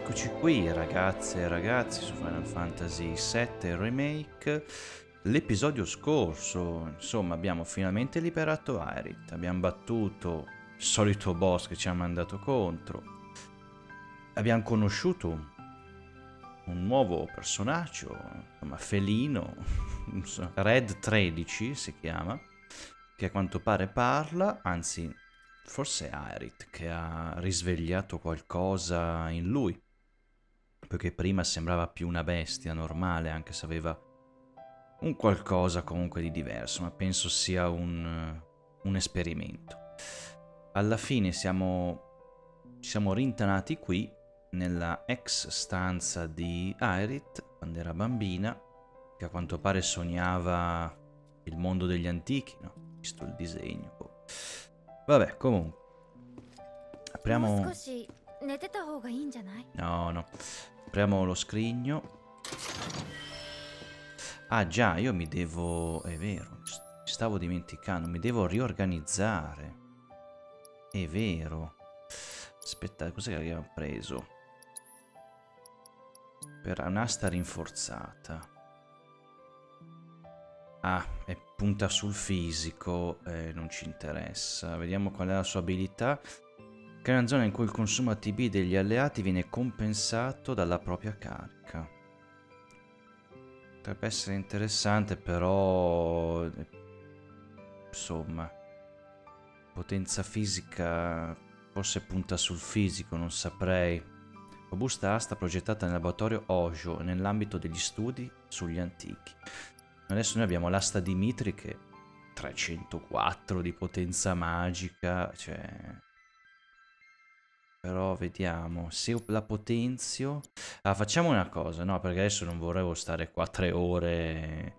E rieccoci qui ragazze e ragazzi su Final Fantasy VII Remake. L'episodio scorso, insomma, abbiamo finalmente liberato Aerith, abbiamo battuto il solito boss che ci ha mandato contro, abbiamo conosciuto un nuovo personaggio, insomma, felino, Red 13 si chiama, che a quanto pare parla, anzi forse Aerith che ha risvegliato qualcosa in lui, perché prima sembrava più una bestia normale, anche se aveva un qualcosa comunque di diverso, ma penso sia un, un esperimento. Alla fine siamo, ci siamo rintanati qui, nella ex stanza di Aerith, quando era bambina, che a quanto pare sognava il mondo degli antichi, no? Visto il disegno. Boh. Vabbè, comunque. Apriamo... No, no. Apriamo lo scrigno. Ah già, io mi devo... È vero, stavo dimenticando. Mi devo riorganizzare. È vero. Aspetta, cos'è che abbiamo preso? Per un'asta rinforzata. Ah, è punta sul fisico, eh, non ci interessa. Vediamo qual è la sua abilità. Che è una zona in cui il consumo ATB degli alleati viene compensato dalla propria carica. Potrebbe essere interessante, però... Insomma... Potenza fisica... Forse punta sul fisico, non saprei. Robusta asta progettata nel laboratorio Ojo nell'ambito degli studi sugli antichi. Adesso noi abbiamo l'asta di Mitri che 304 di potenza magica, cioè... Però vediamo, se la potenzio... Ah, facciamo una cosa, no, perché adesso non vorrei stare qua tre ore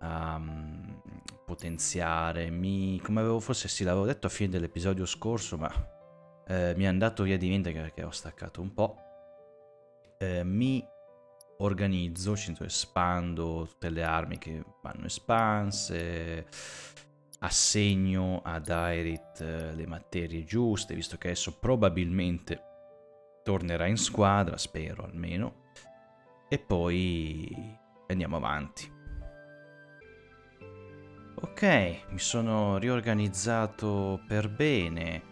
a um, potenziare. Mi... Come avevo, forse sì, l'avevo detto a fine dell'episodio scorso, ma eh, mi è andato via di mente perché ho staccato un po'. Eh, mi organizzo, espando tutte le armi che vanno espanse, assegno ad Aerith eh, le materie giuste, visto che adesso probabilmente tornerà in squadra, spero almeno, e poi andiamo avanti. Ok, mi sono riorganizzato per bene,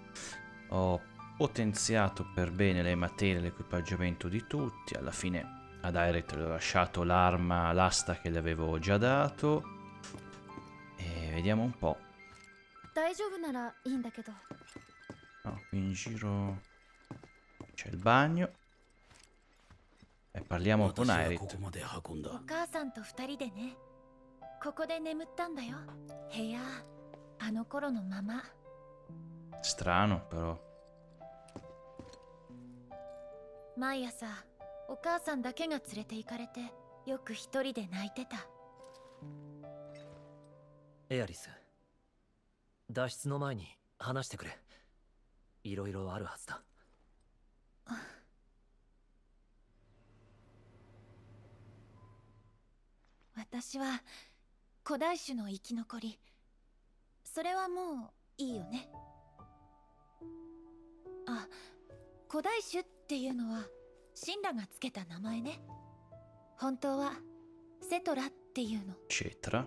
ho potenziato per bene le materie e l'equipaggiamento di tutti, alla fine a Direct le ho lasciato l'arma, l'asta che le avevo già dato. E vediamo un po'. No, qui in giro c'è il bagno. E parliamo con Aerith. お母さんと二人でねここで眠ったんだよ部屋あの頃のまま Strano però 毎朝お母さんだけが連れて行かれてよく一人で泣いてた エアリス。脱出の前に話してくれ。いろいろあるはずだ。私は古代種の生き残り。それはもういいよね。あ古代種っていうのはシンラがつけた名前ね。本当はセトラっていうの。シェトラ？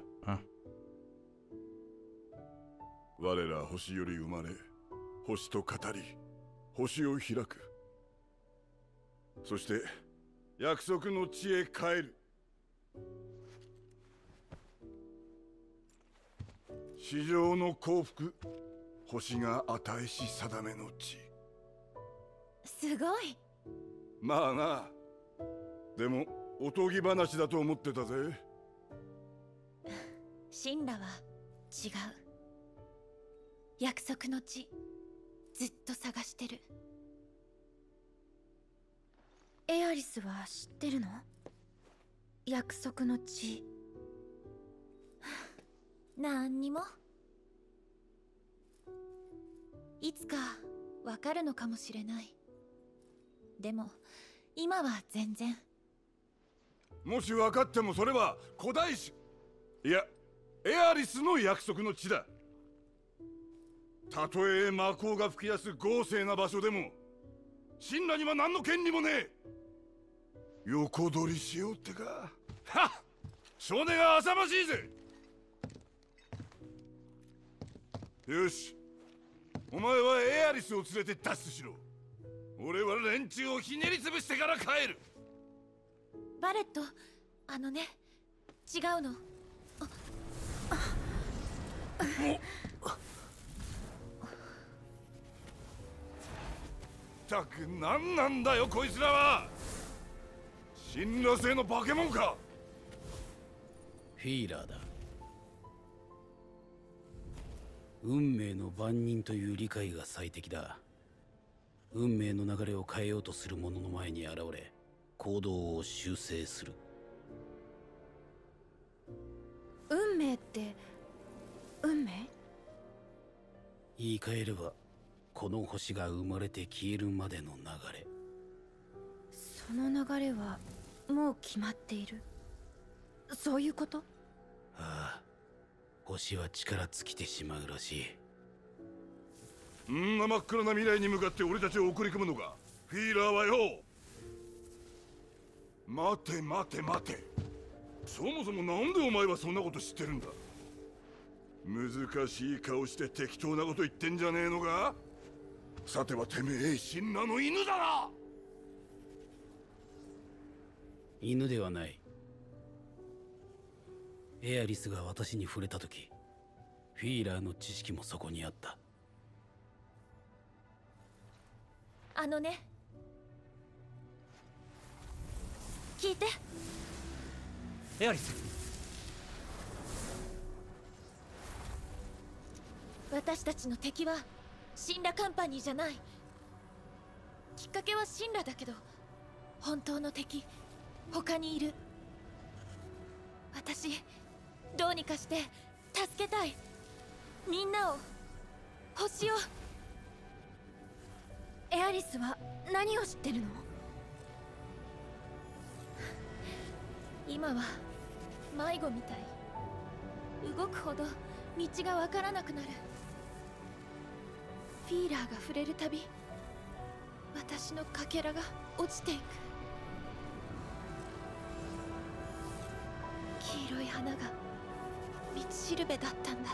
我ら星より生まれ星と語り星を開く。そして約束の地へ帰る。史上の幸福星が与えし定めの地。すごい。まあなでもおとぎ話だと思ってたぜ。シンラは違う約束の地ずっと探してる。エアリスは知ってるの？約束の地。何にも？いつかわかるのかもしれない。でも今は全然。もし分かってもそれは古代種いやエアリスの約束の地だ。たとえ魔法が吹き出す豪勢な場所でも神羅には何の権利もねえ。横取りしようってか。はっ少年が浅ましいぜ。よしお前はエアリスを連れて脱出しろ。俺は連中をひねり潰してから帰る。バレットあのね違うの。ったく何なんだよこいつらは。神羅星の化け物か。フィーラーだ。運命の番人という理解が最適だ。運命の流れを変えようとする者の前に現れ行動を修正する。運命って運命？言い換えればこの星が生まれて消えるまでの流れ。その流れはもう決まっている。そういうこと？ああ星は力尽きてしまうらしい。んな真っ暗な未来に向かって俺たちを送り込むのか？フィーラーはよ待て待て待て。そもそもなんでお前はそんなこと知ってるんだ？難しい顔して適当なこと言ってんじゃねえのか？さてはてめえ神羅の犬だな。犬ではない。エアリスが私に触れた時フィーラーの知識もそこにあった。あのね。聞いて。エアリス。私たちの敵はシンラカンパニーじゃない。きっかけはシンラだけど本当の敵他にいる。私どうにかして助けたい。みんなを星を。エアリスは何を知ってるの？今は迷子みたい。動くほど道がわからなくなる。フィーラーが触れるたび私のかけらが落ちていく。黄色い花が道しるべだったんだ。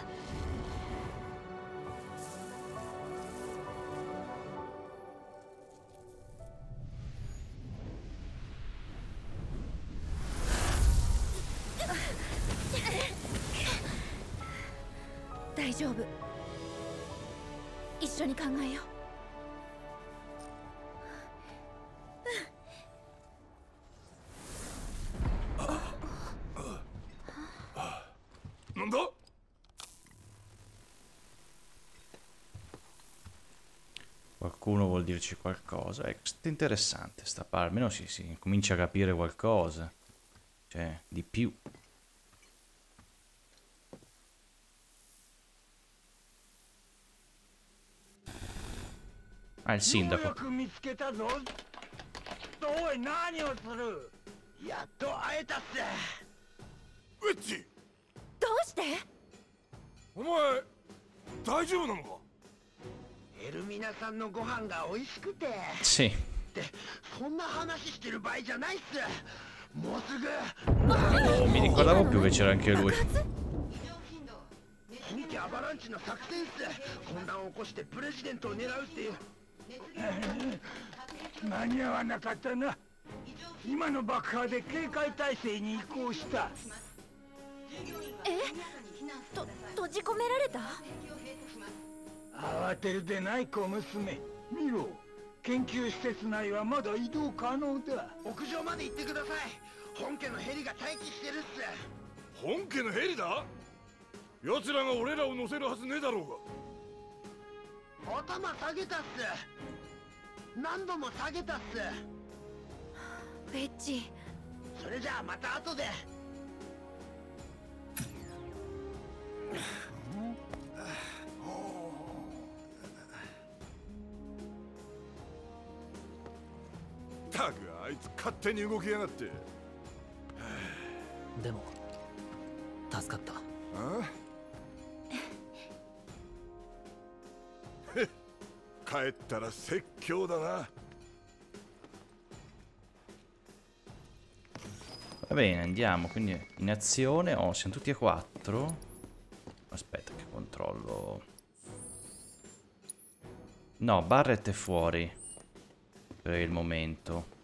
Qualcuno vuol dirci qualcosa. È interessante sta parte. Almeno si, si comincia a capire qualcosa. Cioè, di più. Ah, il よう sindaco. やく見つけたぞおい何をするやっと会えたっすウェッジどうしてお前大丈夫なのか エルミナさんのご飯が美味しくて。Sì. ってそんな話してる場合じゃないっす。もうすぐ。Non mi ricordavo più che c'era anche lui. 本家アバランチの作戦っす。混乱を起こしてプレジデントを狙うっていう。間に合わなかったな。今の爆破で警戒態勢に移行した。えと閉じ込められた？慌てるでない小娘。見ろ。研究施設内はまだ移動可能だ。屋上まで行ってください。本家のヘリが待機してるっす。本家のヘリだ？奴らが俺らを乗せるはずねえだろうが。頭下げたっす。何度も下げたっす。ウェッジそれじゃあまた後であいつ勝手に動きやがってでも助かったああ帰ったら説教だな Va bene, andiamo, quindi in azione, oh, siamo tutti e quattro. Aspetta che controllo. No, Barrett è fuori. Per il momento.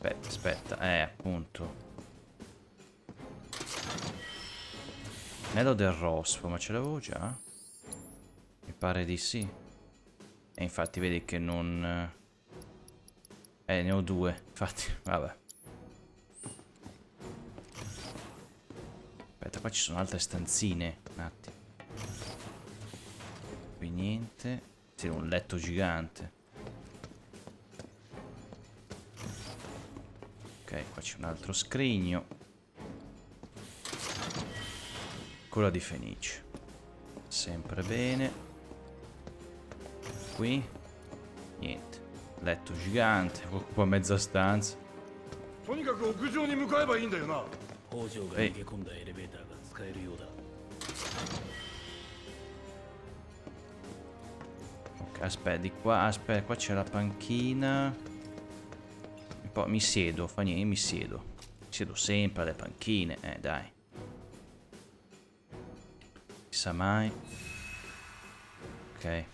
Aspetta, aspetta. Eh, appunto. Anello del rospo, ma ce l'avevo già? Mi pare di sì. E infatti vedi che non... Eh, ne ho due. Infatti, vabbè. Aspetta, qua ci sono altre stanzine. Un attimo. Qui niente. Sì, un letto gigante. Ok, qua c'è un altro scrigno. Cura di fenice. Sempre bene. Qui. Niente. Letto gigante, occupa mezza stanza. Ehi. Ok, aspetta, di qua, aspetta, qua c'è la panchina. Poi mi siedo, fa niente, mi siedo. Mi siedo sempre alle panchine, eh dai. Chissà mai. Ok.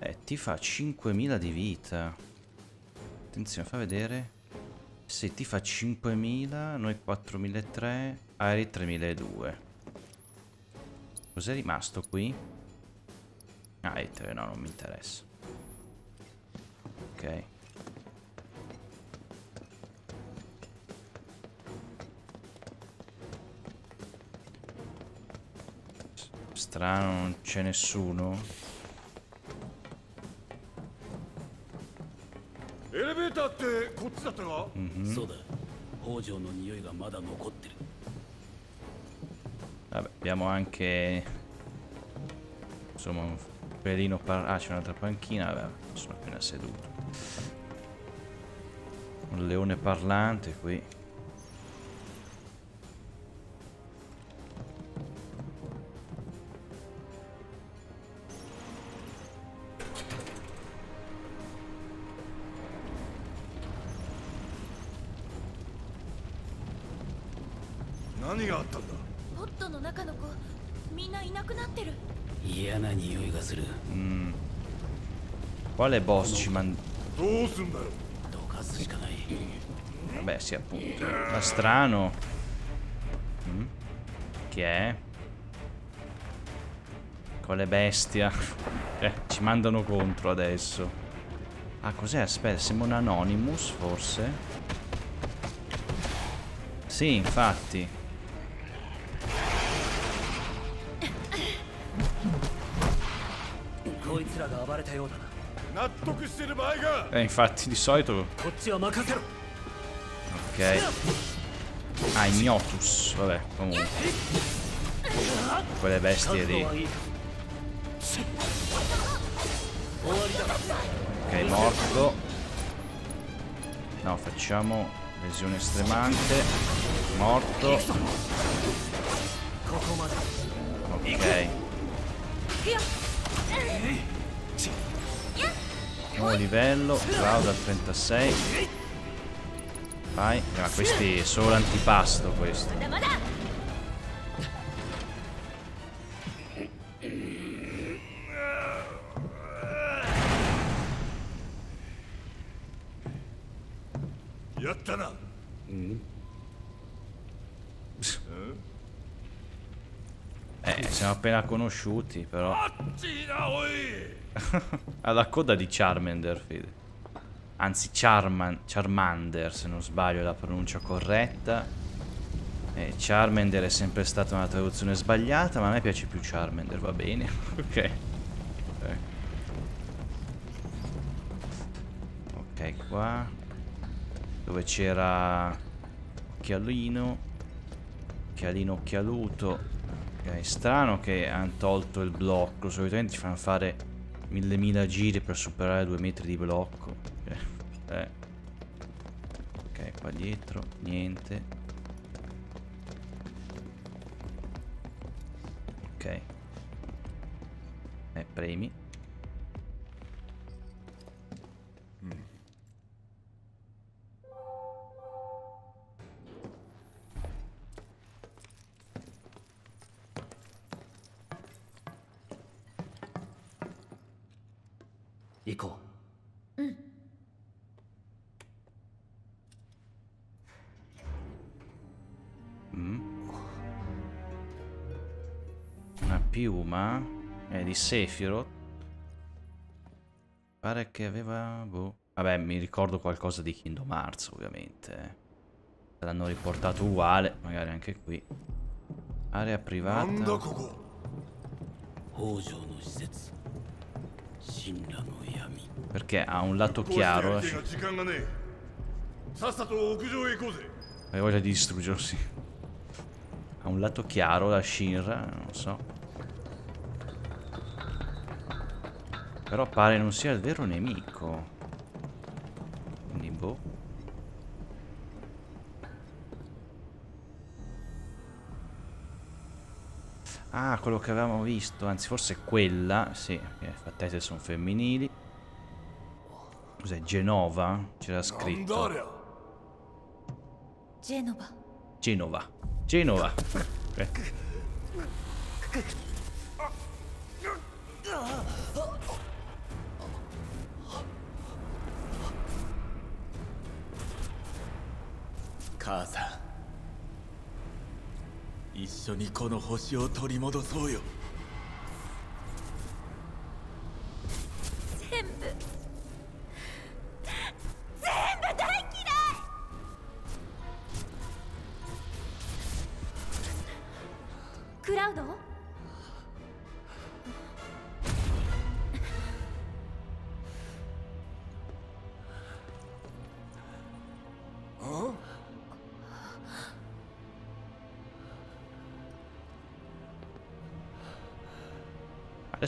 Eh, ti fa 5000 di vita. Attenzione, fa vedere. Sì, ti fa 5000, noi 4003, Ari 3002. Cos'è rimasto qui? Ah, etere, no, non mi interessa. Ok. Strano, non c'è nessuno. Mm -hmm. Vabbè, abbiamo anche... Insomma, un pelino... Par... Ah, c'è un'altra panchina. Vabbè, sono appena seduto. Un leone parlante qui. Quale boss ci manda? Vabbè, sì, appunto. Ma strano. Mm? Chi è? Quale bestia. eh, ci mandano contro adesso. Ah, cos'è? Aspetta, sembra un Anonymous, forse? Sì, infatti. Coizra eh, infatti, di solito... Ok. Ah, Ignotus. Vabbè, comunque. Quelle bestie lì. Ok, morto. No, facciamo lesione estremante. Morto. Ok. Nuovo livello. Cloud al 36. Vai. Ma questi è solo l'antipasto questo. Siamo appena conosciuti, però. ha la coda di Charmander, fede. Anzi, Charman Charmander, se non sbaglio è la pronuncia corretta. Eh, Charmander è sempre stata una traduzione sbagliata, ma a me piace più Charmander, va bene. ok. Ok, qua. Dove c'era... Occhialino. Occhialino occhialuto. Ok, strano che hanno tolto il blocco. Solitamente ci fanno fare mille mila giri per superare due metri di blocco. Eh, eh. Ok, qua dietro, niente. Ok. Eh, premi. piuma eh, di Sephiroth. Pare che aveva... Boh. Vabbè, mi ricordo qualcosa di Kingdom Hearts, ovviamente. Eh. L'hanno riportato uguale, magari anche qui. Area privata. Perché ha un lato chiaro. Eh. Hai voglia di distruggersi. Ha un lato chiaro la Shinra, non so. Però pare non sia il vero nemico. Quindi boh. Ah, quello che avevamo visto, anzi forse quella, sì, fattese sono femminili. Cos'è, Genova? C'era scritto. Genova. Genova. Genova. Eh. Okay. 母さん。一緒にこの星を取り戻そうよ。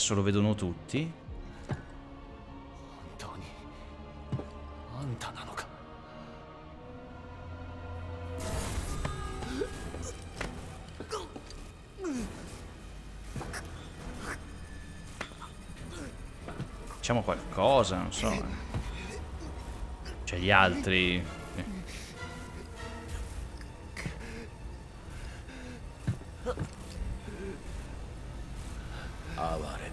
adesso lo vedono tutti. Facciamo qualcosa, non so. Cioè gli altri... Eh. Avare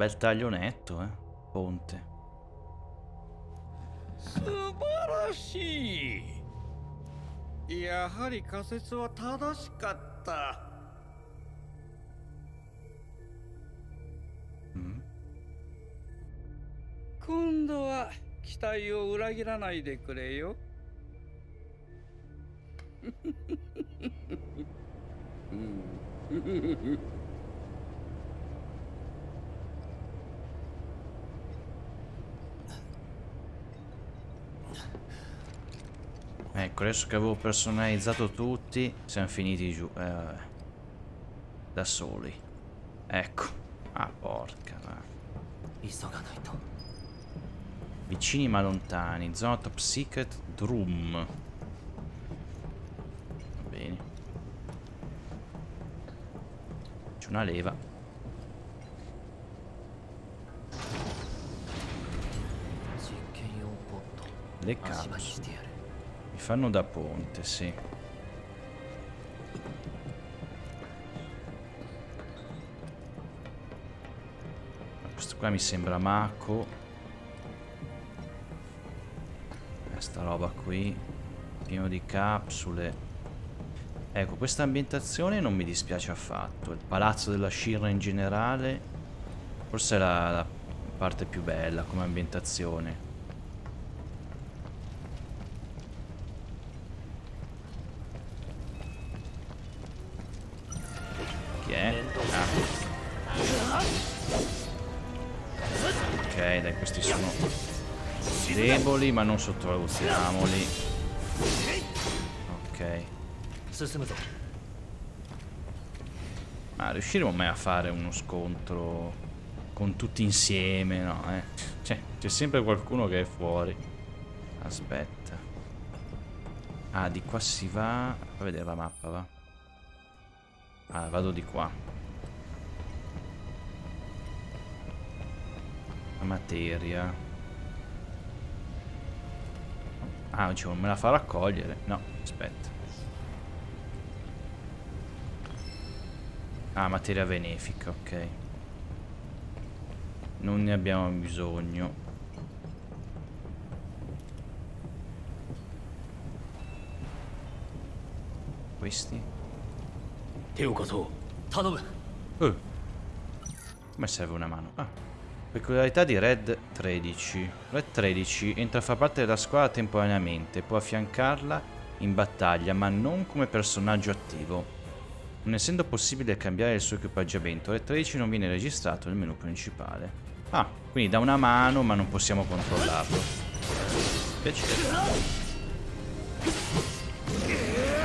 bel taglio netto, eh. Ponte. 素晴らしいやはり仮説は正しかったうん？今度は期待を裏切らないでくれようん Ecco, adesso che avevo personalizzato tutti, siamo finiti giù. Eh, da soli. Ecco. Ah, porca. Vicini ma lontani. Zona top secret, Drum. Va bene. C'è una leva. Le carte fanno da ponte, sì. Questo qua mi sembra Mako. Questa roba qui. Pieno di capsule. Ecco, questa ambientazione non mi dispiace affatto. Il palazzo della Shira in generale. Forse è la, la parte più bella come ambientazione. sottovalutiamoli, ma non sottovalutiamoli. Ok. Ma riusciremo mai a fare uno scontro con tutti insieme, no? Eh? Cioè, c'è sempre qualcuno che è fuori. Aspetta. Ah, di qua si va... Fa vedere la mappa, va. Ah, vado di qua. La materia. Ah, dicevo, me la fa raccogliere. No, aspetta. Ah, materia benefica, ok. Non ne abbiamo bisogno. Questi? Teukoto, Tanobu. Oh. Eh. Come serve una mano? Ah. Peculiarità di Red 13. Red 13 entra a far parte della squadra temporaneamente, può affiancarla in battaglia, ma non come personaggio attivo. Non essendo possibile cambiare il suo equipaggiamento, Red 13 non viene registrato nel menu principale. Ah, quindi dà una mano, ma non possiamo controllarlo. Piacere.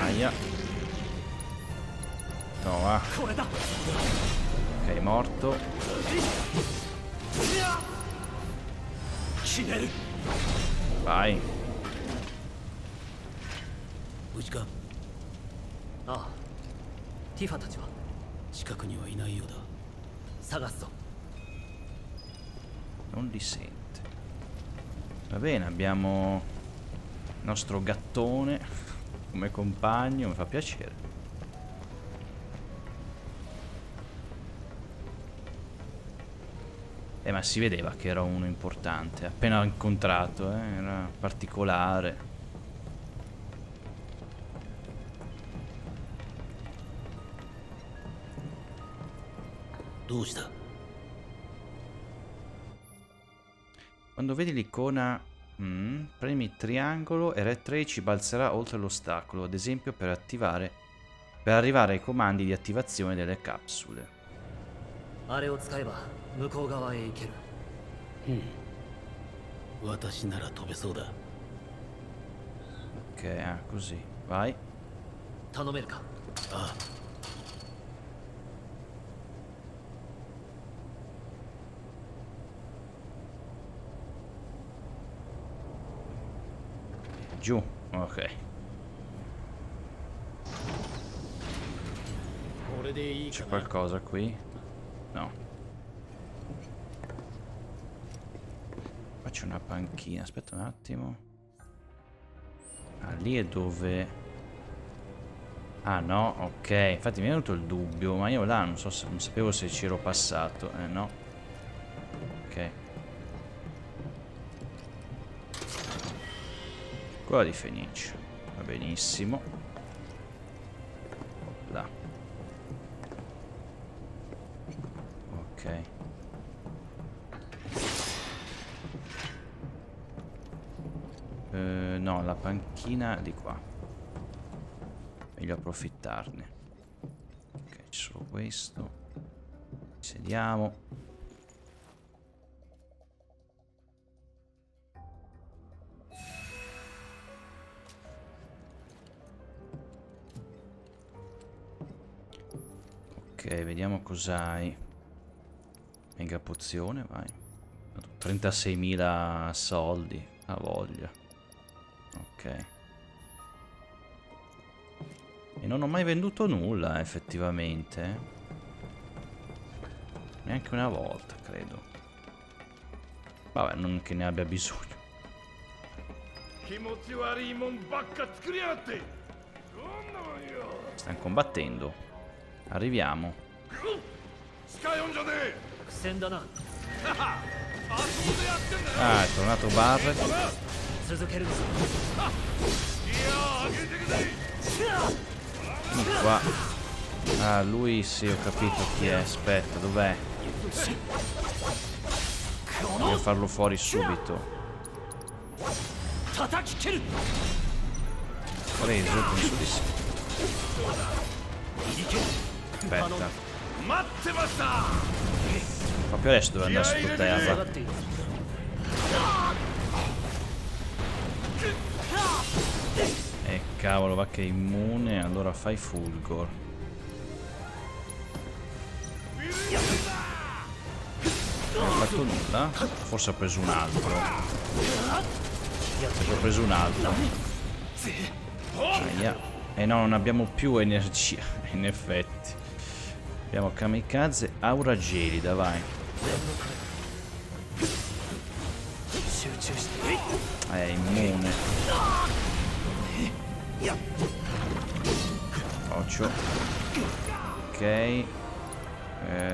Aia. No, ah. Ok, morto. ひねる Vai. 無事かああティファたちは近くにはいないようだ探すぞ Non li sente. Va bene, abbiamo il nostro gattone come compagno, mi fa piacere. Eh, ma si vedeva che era uno importante, appena incontrato, eh, era particolare. どうした Quando vedi l'icona, mm, premi triangolo e Red 13 balzerà oltre l'ostacolo, ad esempio per attivare per arrivare ai comandi di attivazione delle capsule. あれを使えば 向こう側へ行ける私なら飛べそうだ Ok, ah, così. Vai. 頼めるかああ Giù. Ok. これでいい C'è かな qualcosa qui? No. C'è una panchina. Aspetta un attimo. Ah, lì è dove... Ah no, ok. Infatti mi è venuto il dubbio, ma io là non so se non sapevo se ci ero passato. Eh no. Ok. Quella di Fenice. Va benissimo. Panchina di qua. Meglio approfittarne. Ok, c'è solo questo. Sediamo. Ok, vediamo cos'hai. Mega pozione, vai. 36.000 soldi, a voglia. Ok. E non ho mai venduto nulla, effettivamente. Neanche una volta, credo. Vabbè, non che ne abbia bisogno. Stanno combattendo. Arriviamo. Ah, è tornato Barret qua. Ah lui sì ho capito chi è. Aspetta dov'è? Voglio farlo fuori subito. Preso penso di sì. Aspetta. Proprio adesso dove andare sotto terra Cavolo, va che è immune, allora fai Fulgor. Non ha fatto nulla? Forse ha preso un altro. Forse ha preso un altro. Aia. Eh no, non abbiamo più energia, in effetti. Abbiamo Kamikaze, Aura Gelida, vai. Eh, è immune. Occhio. Ok. Eh,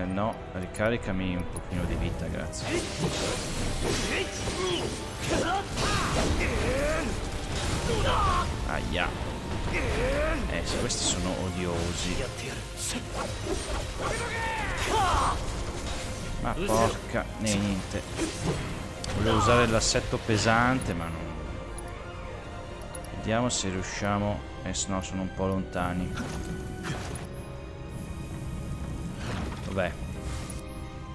no, ricaricami un pochino di vita, grazie. Aia. Eh, questi sono odiosi. Ma porca... niente. Volevo usare l'assetto pesante, ma non... Vediamo se riusciamo... Eh no, sono un po' lontani. Vabbè.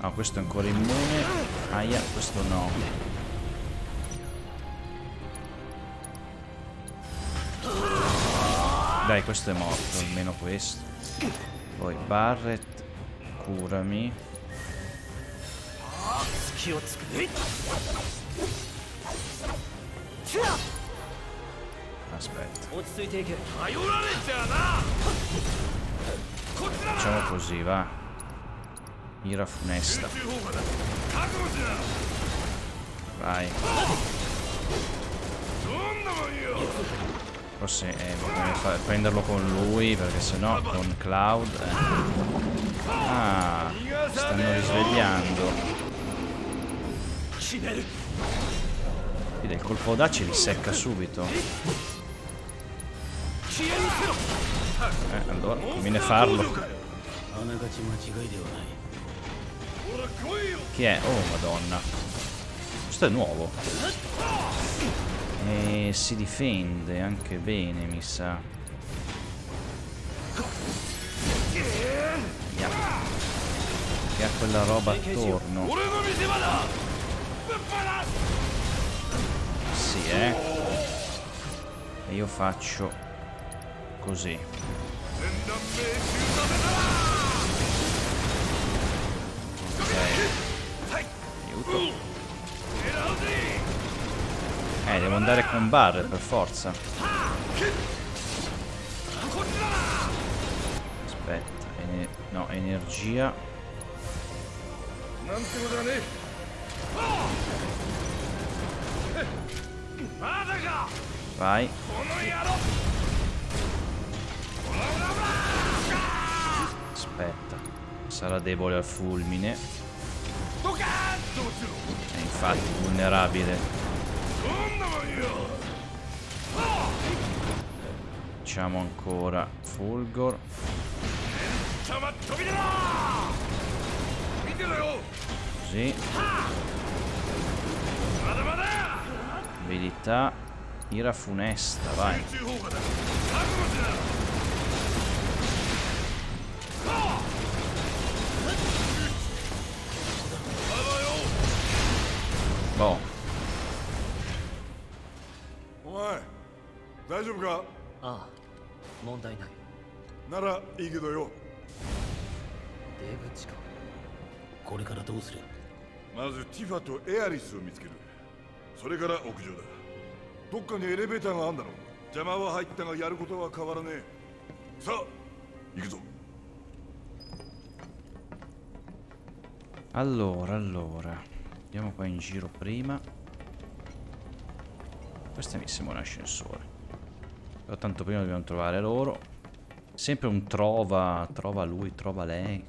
No, questo è ancora immune. Aia, questo no. Dai, questo è morto, almeno questo. Poi Barret, curami. Sì. Aspetta. Facciamo così, va. Mira funesta. Vai. Forse è eh, prenderlo con lui perché sennò con Cloud. Eh. Ah, stanno risvegliando. Vede, il colpo da li secca subito. Eh, allora, conviene farlo. Chi è? Oh, madonna. Questo è nuovo. E si difende anche bene, mi sa. Yeah. Che ha quella roba attorno. Sì, eh. E io faccio così. Ok. Aiuto. Eh, devo andare con barre per forza. Aspetta, ener no, energia. Vai. Aspetta, sarà debole al fulmine. È infatti vulnerabile. Diciamo ancora Fulgor. Così. Abilità Ira funesta, vai. 集中砲火だ覚悟しな Boh. お前大丈夫か？ああ問題ない。ならいいけどよ。出口か。これからどうする？まずティファとエアリスを見つける。それから屋上だ。どっかにエレベーターがあんだろ邪魔は入ったがやることは変わらねえ。さあ行くぞ。Allora, allora. Andiamo qua in giro prima. Questa mi sembra un ascensore. Però tanto prima dobbiamo trovare loro. Sempre un trova, trova lui, trova lei.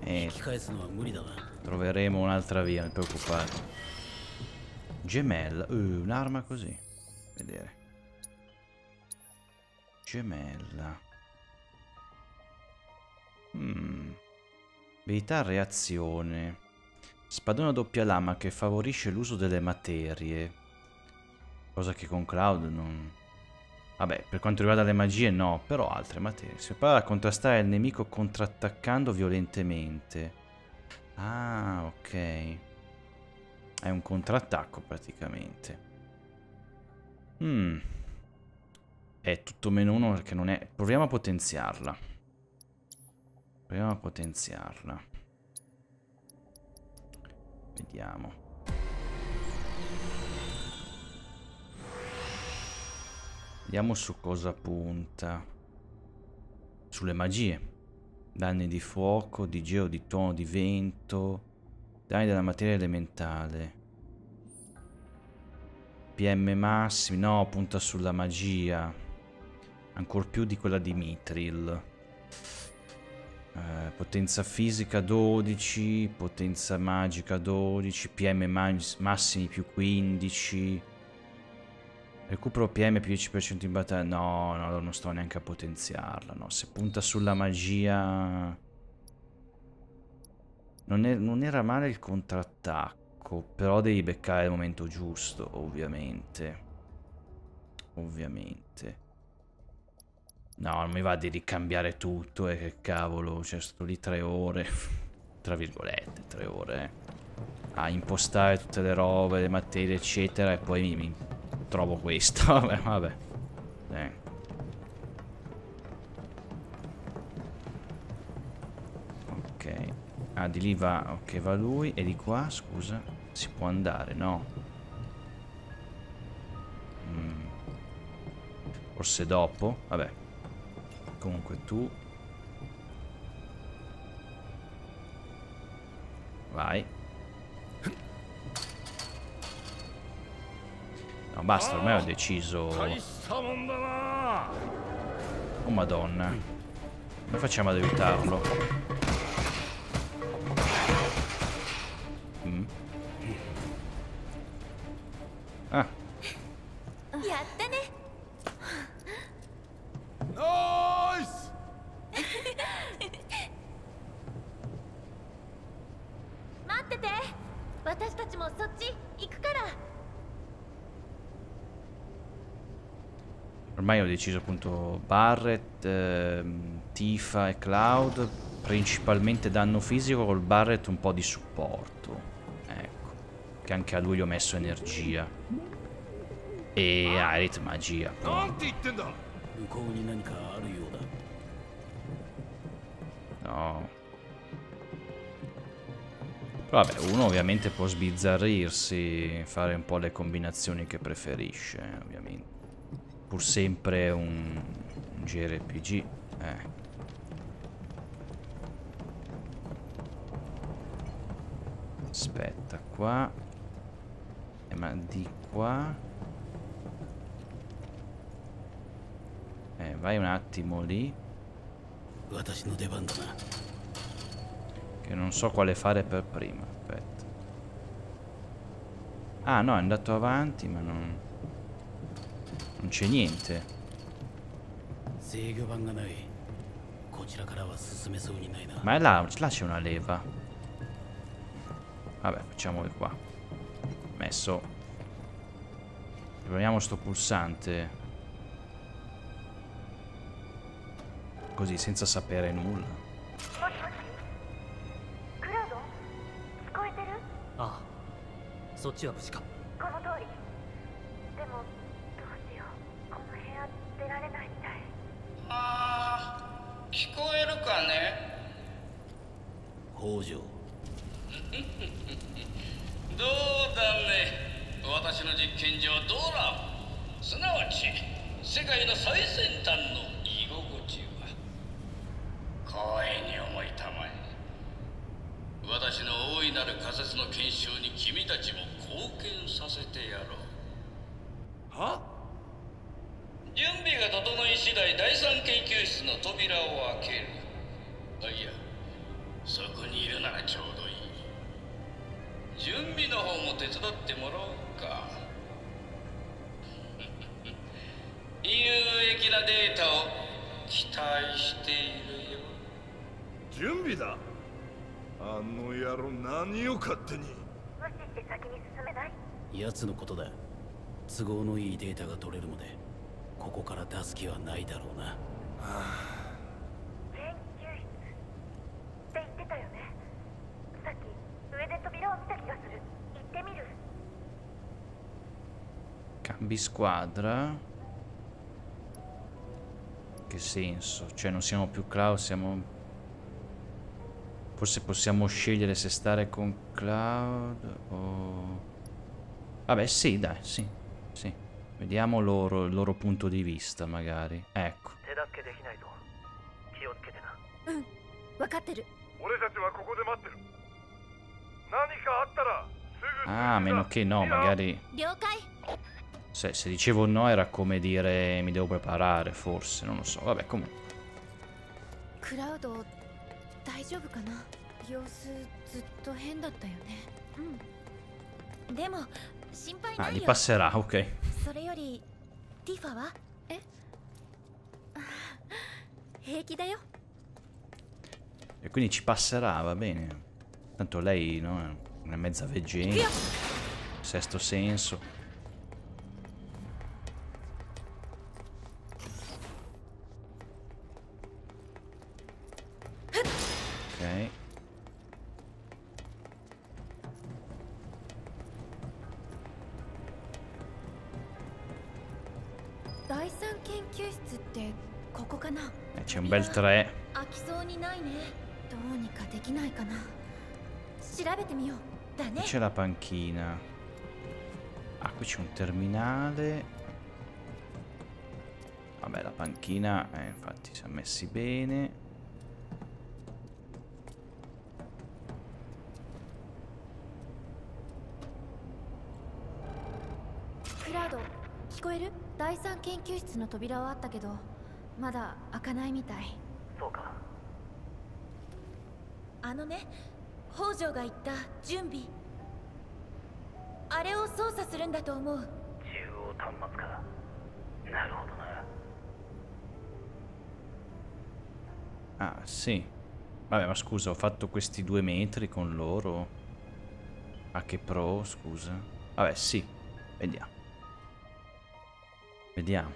Eh, troveremo un'altra via, non preoccupare. Gemella, uh, un'arma così. Vedere. Gemella. Mm. Abilità reazione. Spadone a doppia lama che favorisce l'uso delle materie. Cosa che con Cloud non... Vabbè, per quanto riguarda le magie no, però altre materie. Si prepara a contrastare il nemico contrattaccando violentemente. Ah, ok. È un contrattacco praticamente. Mm. È tutto meno uno perché non è... Proviamo a potenziarla. Proviamo a potenziarla. Vediamo. Vediamo su cosa punta. Sulle magie. Danni di fuoco, di geo, di tono, di vento. Danni della materia elementale. PM massimi. No, punta sulla magia. Ancora più di quella di Mithril. Eh, potenza fisica 12, potenza magica 12, PM massimi più 15. Recupero PM più 10% in battaglia. No, no, non sto neanche a potenziarla. No, se punta sulla magia... Non, è, non era male il contrattacco, però devi beccare il momento giusto, ovviamente. Ovviamente. No, non mi va di ricambiare tutto, e eh, che cavolo, cioè sto lì tre ore, tra virgolette, tre ore, eh, a impostare tutte le robe, le materie, eccetera, e poi mi, mi trovo questo, vabbè, vabbè. Eh. Ok, ah, di lì va, ok, va lui, e di qua, scusa, si può andare, no? Mm. Forse dopo, vabbè. Comunque tu... Vai. No, basta, ormai ho deciso... Oh madonna. Come facciamo ad aiutarlo? abbiamo deciso appunto Barret, eh, Tifa e Cloud, principalmente danno fisico col Barret un po' di supporto, ecco, che anche a lui gli ho messo energia. E Aerith magia. No. Vabbè, uno ovviamente può sbizzarrirsi, fare un po' le combinazioni che preferisce, ovviamente pur sempre un, un JRPG. Eh. Aspetta, qua. Eh, ma di qua... Eh, vai un attimo lì. Che non so quale fare per prima, aspetta. Ah, no, è andato avanti, ma non... Non c'è niente. 制御盤がないこちらからは進めそうにないな Ma è là, là c'è una leva. Vabbè, facciamo di qua. Messo. Proviamo sto pulsante. Così, senza sapere nulla. クラウド聞こえてるああそっちは無事か 北条 どうだね？私の実験場ドラムすなわち世界の最先奴のことだ都合のいいデータが取れるまでここから出す気はないだろうな研究室って言ってたよねさっき上で扉を見た気がする行ってみる Cambi squadra. che senso? Cioè non siamo più Cloud, siamo... Forse possiamo scegliere se stare con Cloud o... Vabbè sì, dai, sì, sì. Vediamo loro, il loro punto di vista magari. Ecco. 手助けできないと気をつけてなうん分かってる俺たちはここで待ってる何かあったらすぐ Ah, a meno che no, magari... 了解 Se, se dicevo no era come dire mi devo preparare, forse, non lo so. Vabbè, comunque. クラウド大丈夫かな様子ずっと変だったよねうんでも心配 Ah, gli passerà, ok. Eh? E quindi ci passerà, va bene. Tanto lei, no, è una mezza veggente. Sesto senso. 人きそうにないね。どうにかできないかな。調べてみよう。だね。こちらキパンキーナえんファティサメシベネクラウド聞こえる？第三研究室の扉はあったけど。まだ開かないみたいそうかあのね北条が言った準備あれを操作するんだと思う中央端末かなるほどな Ah, sì. Vabbè, ma scusa, ho fatto questi due metri con loro. A che pro, scusa. Vabbè, sì. Vediamo. Vediamo.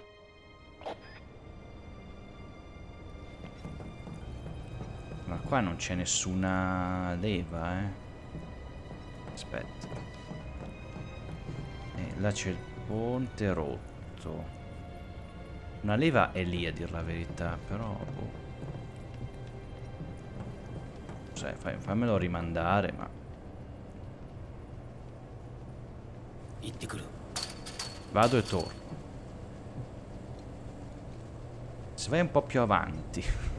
qua non c'è nessuna leva, eh. Aspetta. Eh, là c'è il ponte rotto. Una leva è lì a dir la verità, però... Boh. Cioè, fai, fammelo rimandare, ma... Vado e torno. Se vai un po' più avanti...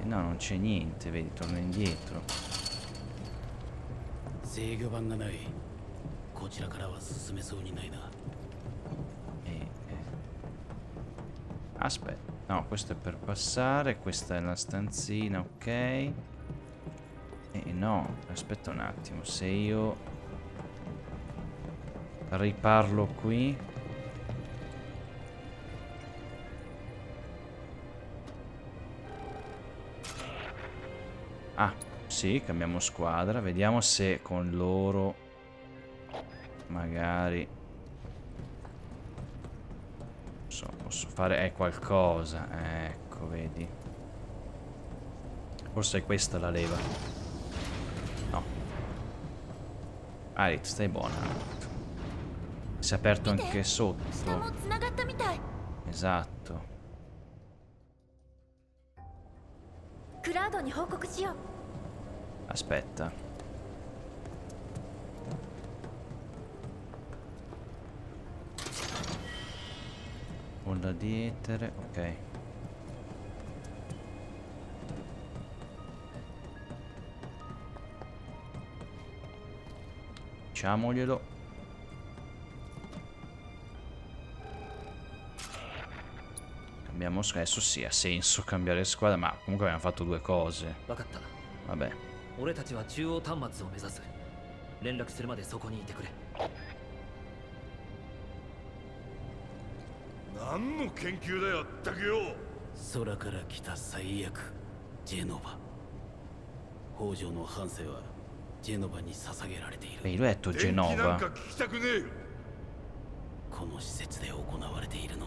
E no, non c'è niente, vedi, torno indietro. Eh, Aspetta, no, questo è per passare, questa è la stanzina, ok. E no, aspetta un attimo, se io riparlo qui Ah, sì, cambiamo squadra. Vediamo se con loro magari... So, posso fare... Eh, qualcosa. Ecco, vedi. Forse è questa la leva. No. Arit, stai buona. Si è aperto anche sotto. Esatto. Aspetta. Onda di etere, ok. Diciamoglielo. Cambiamo squadra. Adesso sì, ha senso cambiare squadra, ma comunque abbiamo fatto due cose. 分かった Vabbè. 俺たちは中央端末を目指す連絡するまでそこにいてくれ何の研究だよったくよ空から来た最悪ジェノバ北条の半生はジェノバに捧げられている Beh, lui ha detto 電気なん Genova. か聞きたくねえよこの施設で行われているのは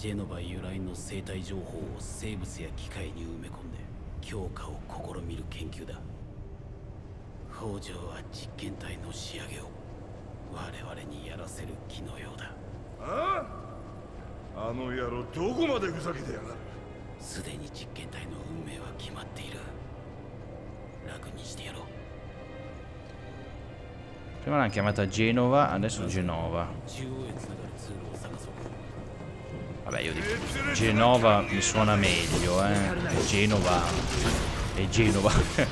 ジェノバ由来の生態情報を生物や機械に埋め込んで強化を試みる研究だ。北条は実験体の仕上げを我々にやらせる気のようだ。ああ？あの野郎どこまでふざけてやがる？すでに実験体の運命は決まっている。楽にしてやろう。Prima l'hanno chiamata Genova, adesso Genova. Vabbè, io dico Genova mi suona meglio, eh. Genova. E Genova.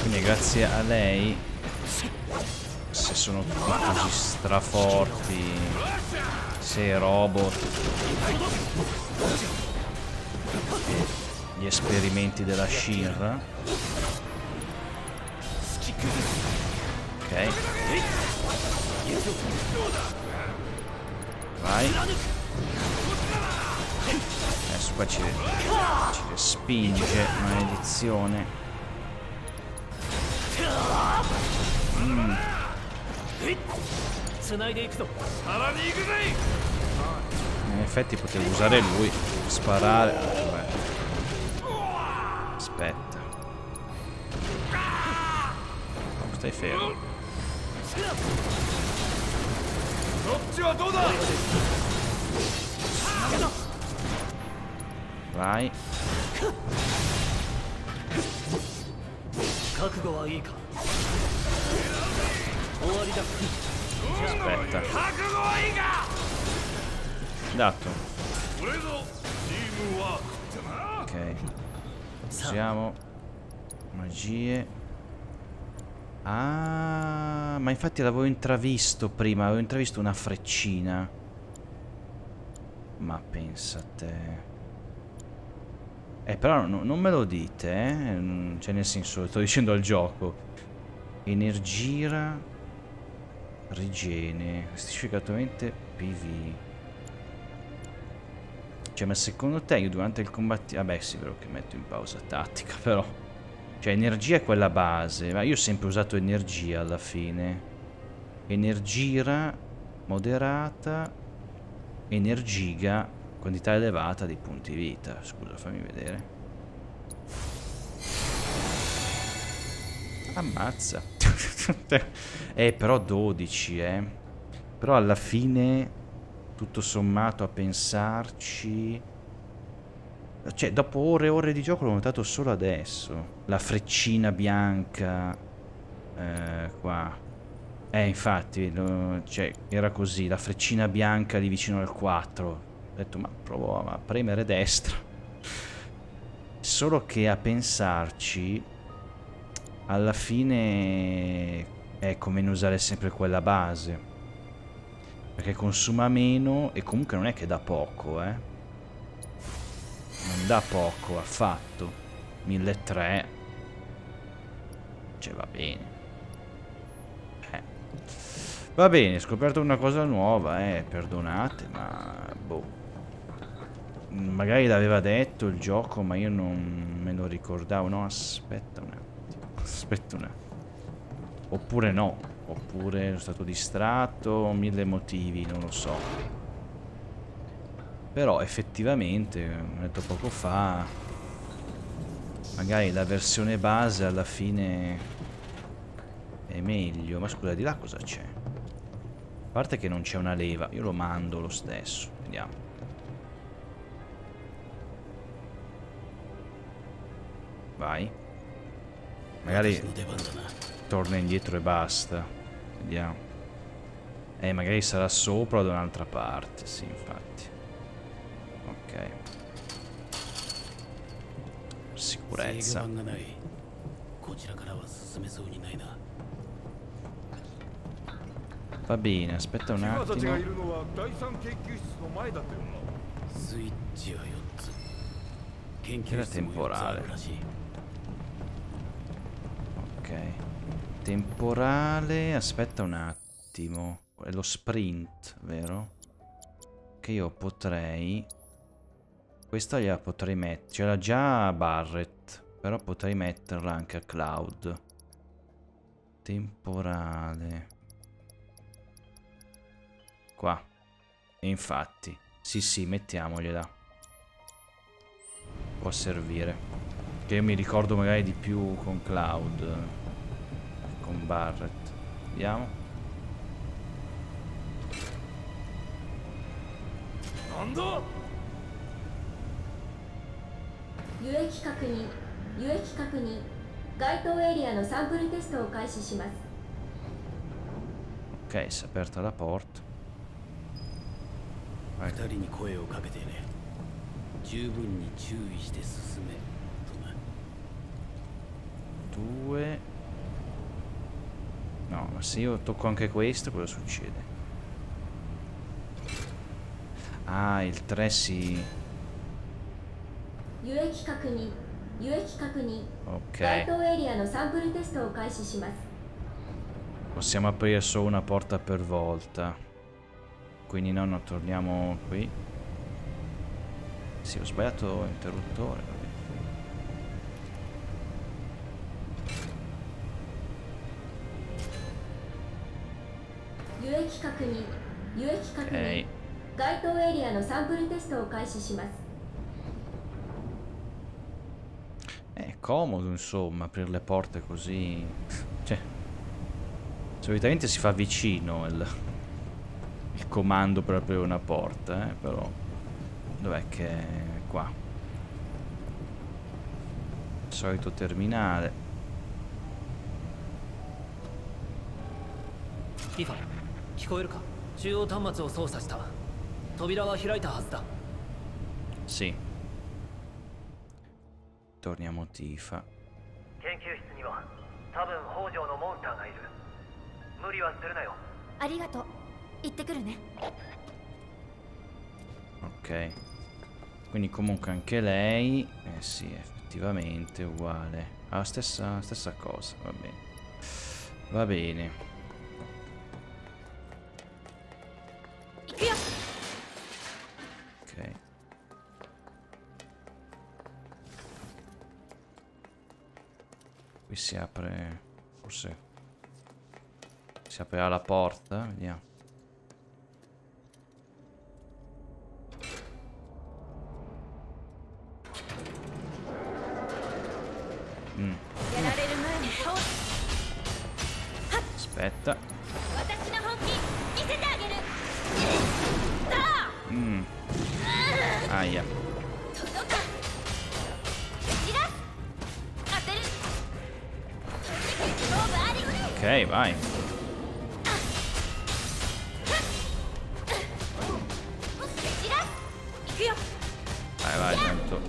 Quindi grazie a lei, se sono così straforti, sei robot, gli esperimenti della Shinra. Ok. Vai. Adesso qua ci, ci respinge, maledizione. Mm. In effetti potevo usare lui, sparare. Aspetta. Oh, stai fermo. っちはどうだわい覚悟はいいか終わりだ Aspetta. Dato. Ok. Usiamo magie. Ah, ma infatti l'avevo intravisto prima, avevo intravisto una freccina. Ma pensa te. Eh, però no- non me lo dite, eh? Mm, Cioè, nel senso, sto dicendo al gioco. Energira. Rigene. Specificatamente PV. Cioè, ma secondo te io durante il combattimento... Vabbè, sì, vero che metto in pausa tattica, però... Cioè, energia è quella base, ma io ho sempre usato energia alla fine. Energira, moderata, energiga, quantità elevata di punti vita. Scusa, fammi vedere. Ammazza. eh, però 12, eh. Però alla fine, tutto sommato a pensarci... Cioè, dopo ore e ore di gioco l'ho notato solo adesso. La freccina bianca... Eh, qua. Eh, infatti, lo- cioè, era così, la freccina bianca lì vicino al 4. Ho detto, ma provo a premere destra. Solo che a pensarci, alla fine è come usare sempre quella base. Perché consuma meno e comunque non è che dà poco, eh. Non dà poco affatto. 1300. Cioè va bene. Eh. Va bene, ho scoperto una cosa nuova, eh, perdonate, ma boh. Magari l'aveva detto il gioco, ma io non me lo ricordavo. No, aspetta un attimo. Aspetta un attimo. Oppure no. Oppure sono stato distratto, mille motivi, non lo so. Però effettivamente, come ho detto poco fa, magari la versione base alla fine è meglio. Ma scusa, di là cosa c'è? A parte che non c'è una leva, io lo mando lo stesso. Vediamo. Vai. Magari torna indietro e basta. Vediamo. Eh, magari sarà sopra o da un'altra parte, sì, infatti. Ok. Sicurezza. Va bene, aspetta un attimo. Era temporale. Ok. Temporale, aspetta un attimo. È lo sprint, vero? Che io potrei questa gliela potrei mettere. C'era già a Barret. Però potrei metterla anche a Cloud. Temporale. Qua. E infatti. Sì, sì, mettiamogliela. Può servire. Che io mi ricordo magari di più con Cloud. Con Barret. Vediamo. Andò! 輸液確認輸液確認該当エリアのサンプルテストを開始します Ok, si è aperta la porta. 二人に声をかけてね十分に注意して進めとな Due. No, ma se io tocco anche questo, cosa succede? Ah, il 3 si... 輸液確認輸液確認 Ok. 該当エリアのサンプルテストを開始します Possiamo aprire solo una porta per volta. Quindi no, no, torniamo qui. Sì, ho sbagliato interruttore. vabbè. 輸液確認輸液確認 Ok. 該当エリアのサンプルテストを開始します È comodo, insomma, aprire le porte così. Cioè. Solitamente si fa vicino il, il comando per aprire una porta, eh, però. Dov'è che è qua? Solito terminale. ティファ聞こえるか中央端末を操作した扉は開いたはずだ Sì. Torniamo Tifa. 研究室には多分北条のモンスターがいる無理はするなよありがとう行ってくるね Ok. Quindi comunque anche lei... Eh sì, effettivamente è uguale. Ah, stessa, stessa cosa, va bene. Va bene. Qui si apre... Forse... Si aprirà la porta, vediamo. Mm. Aspetta. Mm. Aia. Ok, vai. 散らす行くよ Vai, vai, tanto.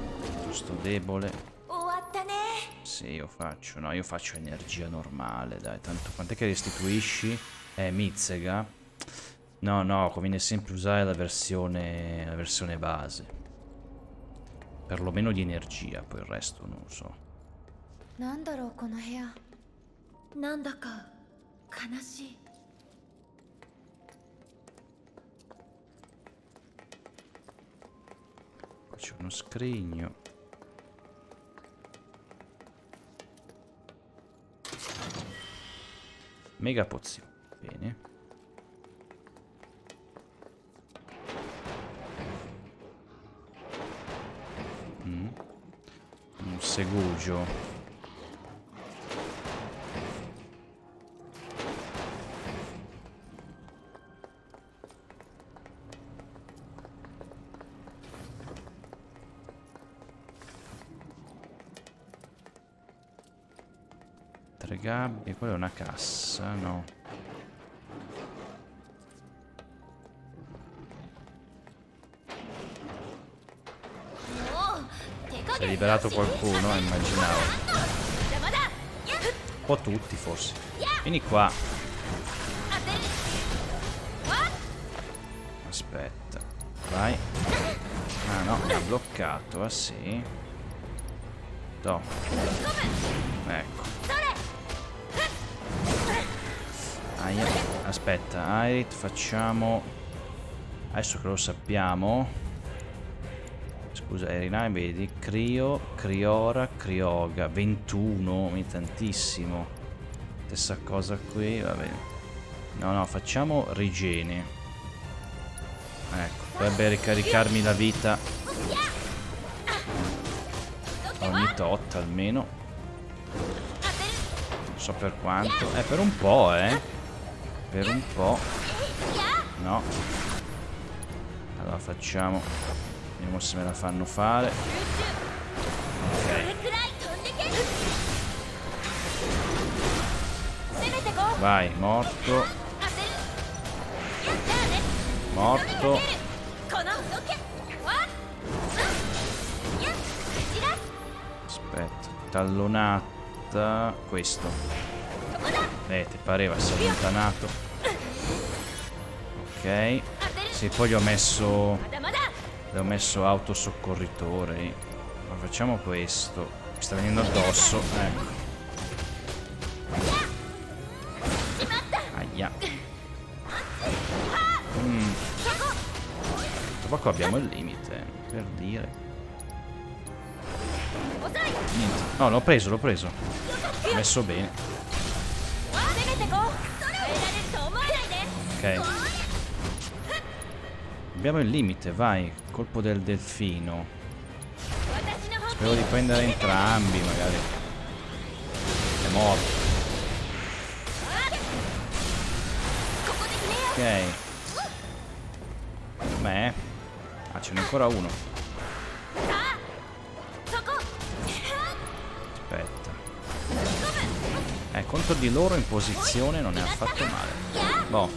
Giusto debole. 終わったね Sì, io faccio. No, io faccio energia normale, dai. Tanto quant'è che restituisci? Eh, Mizega. No, no, conviene sempre usare la versione. la versione base. Perlomeno di energia, poi il resto non lo so. なんだろうこの部屋 なんだか悲しい Qua c'è uno scrigno. Mega pozione. Bene. Mm. Un segugio. gabbie. Quella è una cassa, no. Si è liberato qualcuno, eh, immaginavo. Un po' tutti, forse. Vieni qua. Aspetta. Vai. Ah no, mi bloccato, ah sì. Do. Ecco. Aia. Aspetta, Airit, facciamo... Adesso che lo sappiamo... Scusa, Erina, vedi? Crio, Criora, Crioga. 21, mi tantissimo. Stessa cosa qui, va bene. No, no, facciamo Rigene. Ecco, dovrebbe ricaricarmi la vita ogni tot almeno. Non so per quanto. Eh, per un po', eh per un po'. No. Allora facciamo. Vediamo se me la fanno fare. Ok. Vai, morto. Morto. Aspetta, tallonata. Questo. Eh, ti pareva, si è allontanato. Ok. Sì, poi gli ho messo... Le ho messo autosoccorritore. Ma facciamo questo. Mi sta venendo addosso. Ecco. Aia. Mm. Ma qua abbiamo il limite, per dire. Niente. No, l'ho preso, l'ho preso. Ho messo bene. Ok. Abbiamo il limite, vai. Colpo del delfino. Spero di prendere entrambi, magari. È morto. Ok. Beh. Ah, ce n'è ancora uno. Contro di loro in posizione non è affatto male. Boh.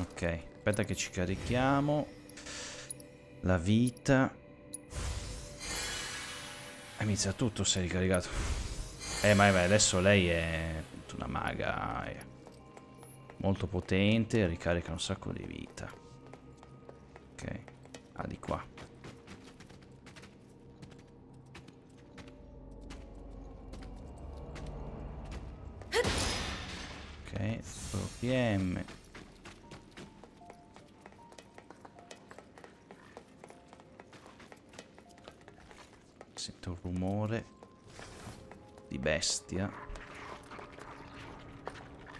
Ok. Aspetta che ci carichiamo. La vita. Inizia tutto, si è ricaricato. Eh, ma beh, adesso lei è una maga. È molto potente, ricarica un sacco di vita. Ok. Ah, di qua. Ok, OPM. Sento un rumore di bestia.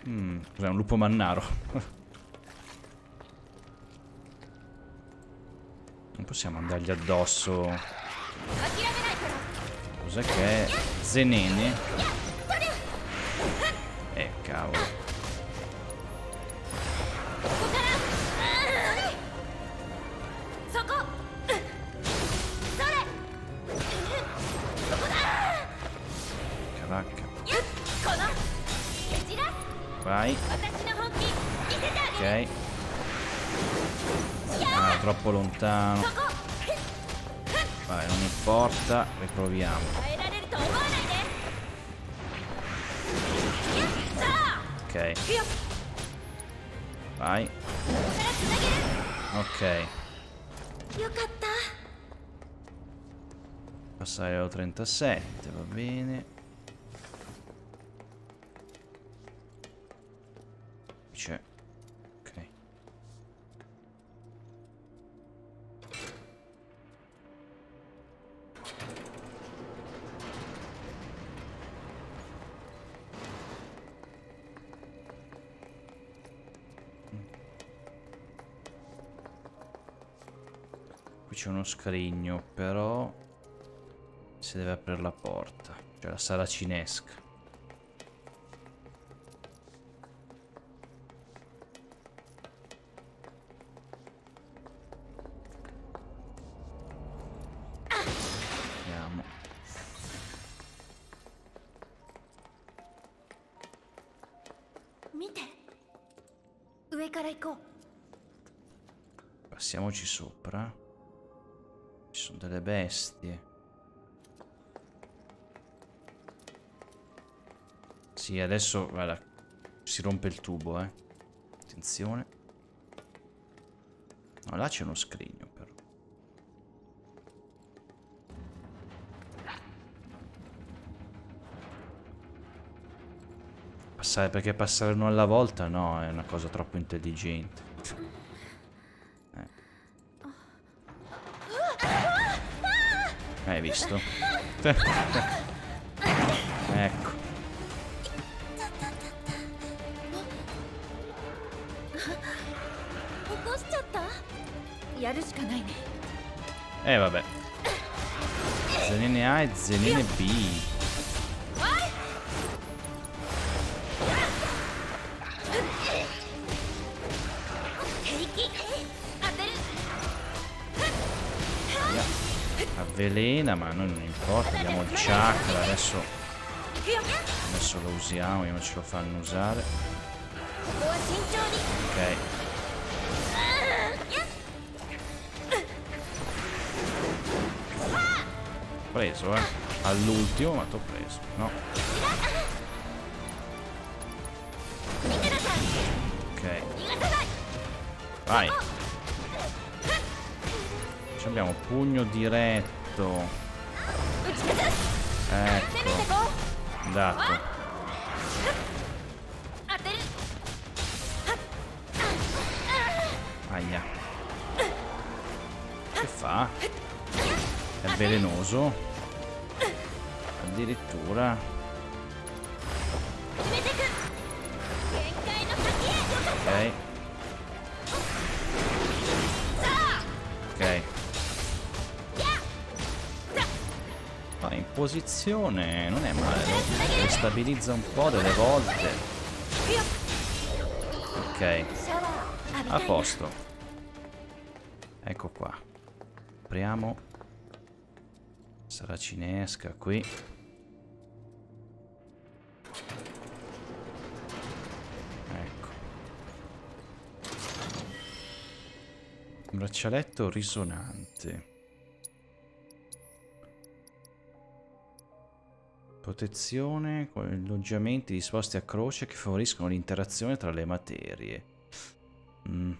Mmm, cos'è un lupo mannaro? non possiamo andargli addosso. Cos'è che è? Zenene? Eh, cavolo. lontano. Vabbè non importa Riproviamo. Ok. Vai. Ok. Passare 37 va bene. Qui c'è uno scrigno, però si deve aprire la porta. Cioè la sala cinesca. Adesso, guarda, si rompe il tubo, eh. Attenzione. No, là c'è uno scrigno, però. Passare, perché passare uno alla volta, no, è una cosa troppo intelligente. Eh. Hai visto? Eh vabbè. Zenine A e Zenine B. Avvelena, ma noi non importa, abbiamo il chakra, adesso, adesso lo usiamo, io non ce lo fanno usare. Ok. preso, eh. All'ultimo, ma t'ho preso. No. Ok. Vai. Ci abbiamo pugno diretto. Ecco. Andato. Aia. Che fa? è velenoso. Addirittura. Ok. Ok. Ma in posizione non è male lo cioè, stabilizza un po' delle volte. Ok. A posto. Ecco qua. Apriamo. Saracinesca qui. Ecco. Braccialetto risonante. Protezione con alloggiamenti disposti a croce che favoriscono l'interazione tra le materie. Mm.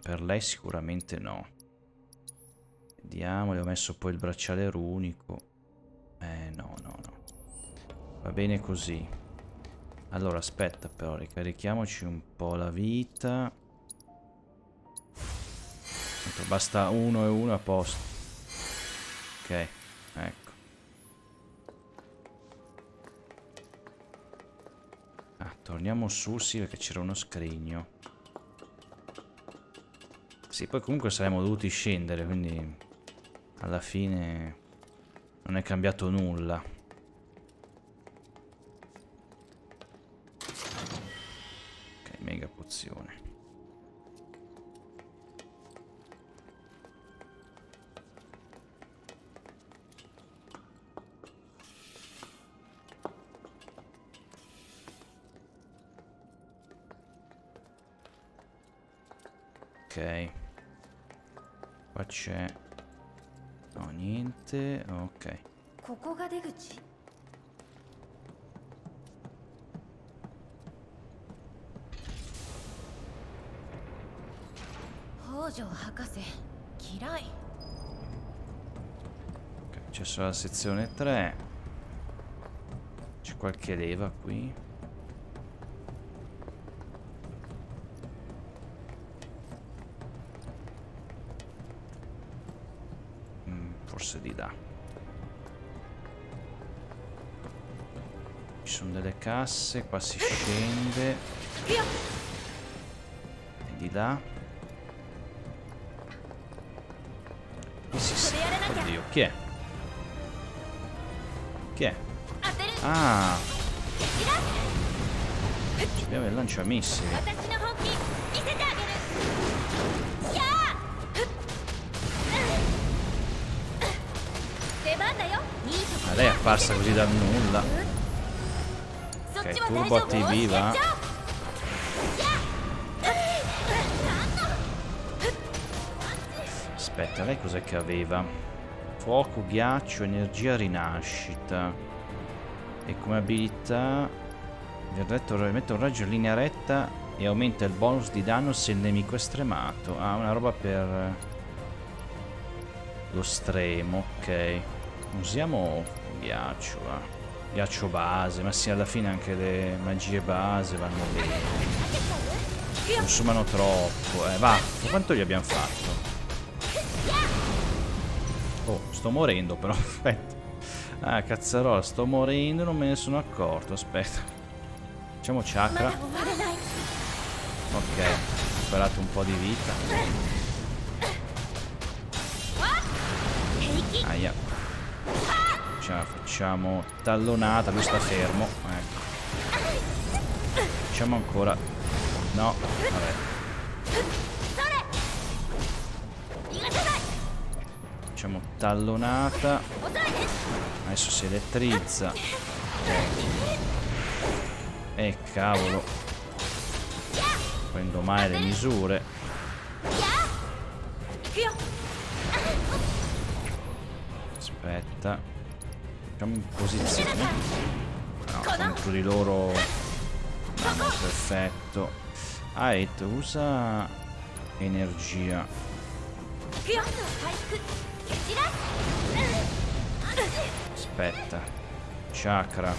Per lei sicuramente no. Vediamo, le ho messo poi il bracciale runico. Eh no, no, no. Va bene così. Allora, aspetta però, ricarichiamoci un po' la vita. Basta uno e uno a posto. Ok, ecco. Ah, torniamo su, sì, perché c'era uno scrigno. Sì, poi comunque saremmo dovuti scendere, quindi alla fine non è cambiato nulla. Ok, mega pozione. Ok. Qua c'è niente ok. Ok, c'è solo la sezione 3 C'è qualche leva qui? casse, qua si scende. E di là. Qui si Oddio, chi è? Chi è? Ah! Abbiamo il lanciamissili. Ma lei è apparsa così dal nulla. Turbo TV va. Aspetta, lei cos'è che aveva? Fuoco, ghiaccio, energia, rinascita. E come abilità... Verdetto mette un raggio in linea retta e aumenta il bonus di danno se il nemico è stremato. Ah, una roba per... Lo stremo, ok. Usiamo ghiaccio, va. Ghiaccio base, ma sì, alla fine anche le magie base vanno bene. Consumano troppo. Eh, va, quanto gli abbiamo fatto? Oh, sto morendo però, aspetta. Ah, cazzarola, sto morendo, non me ne sono accorto, aspetta. Facciamo chakra. Ok, ho recuperato un po' di vita. Aia ce la facciamo tallonata, lui sta fermo, ecco. Facciamo ancora. No, vabbè. Facciamo tallonata. Adesso si elettrizza. E cavolo. Prendo mai le misure. Aspetta. Facciamo in posizione. No, contro di loro. No, perfetto. Ait, usa energia. Aspetta. Chakra.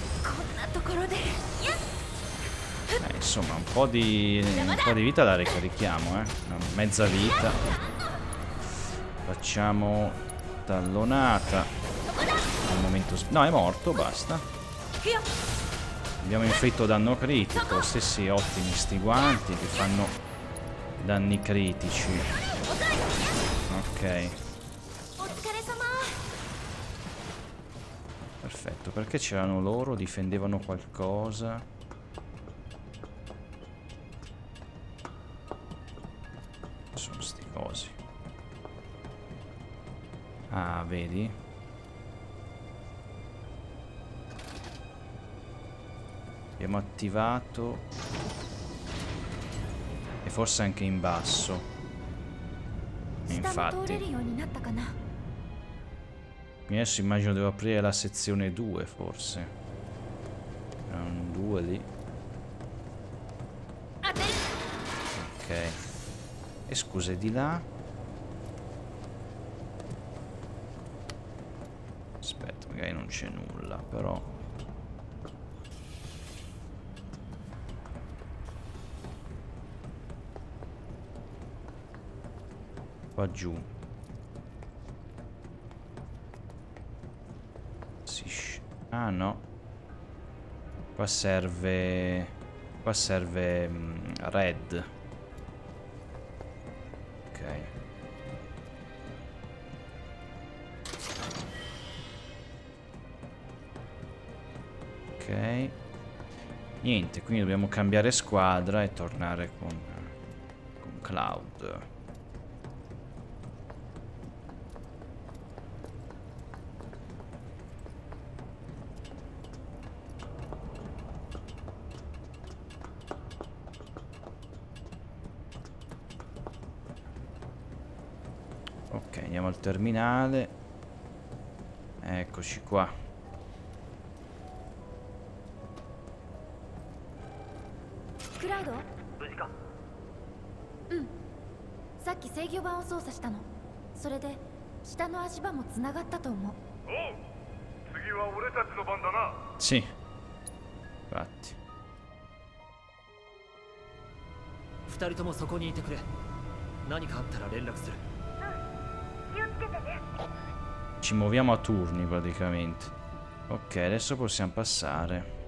Eh, insomma, un po, di, un po' di vita la ricarichiamo, eh. Una mezza vita. Facciamo tallonata. Momento... No, è morto, basta. Abbiamo inflitto danno critico. Stessi ottimi sti guanti che fanno danni critici. Ok. Perfetto, perché c'erano loro? Difendevano qualcosa? Sono sti cosi. Ah, vedi? Abbiamo attivato e forse anche in basso. Infatti. Adesso immagino devo aprire la sezione 2 forse. Erano due lì. Ok. E scuse di là. Aspetta, magari non c'è nulla, però... Qua giù. Si ah no. Qua serve... Qua serve... Um, red. Ok. Ok. Niente, quindi dobbiamo cambiare squadra e tornare con, con Cloud. Terminale. Eccoci qua. クラウド無事かうんさっき制御盤を操作したの。それで下の足場もつながったと思う。おう次は俺たちの番だな。Sì. Infatti. 二人ともそこにいてくれ。何かあったら連絡する Ci muoviamo a turni praticamente. Ok, adesso possiamo passare.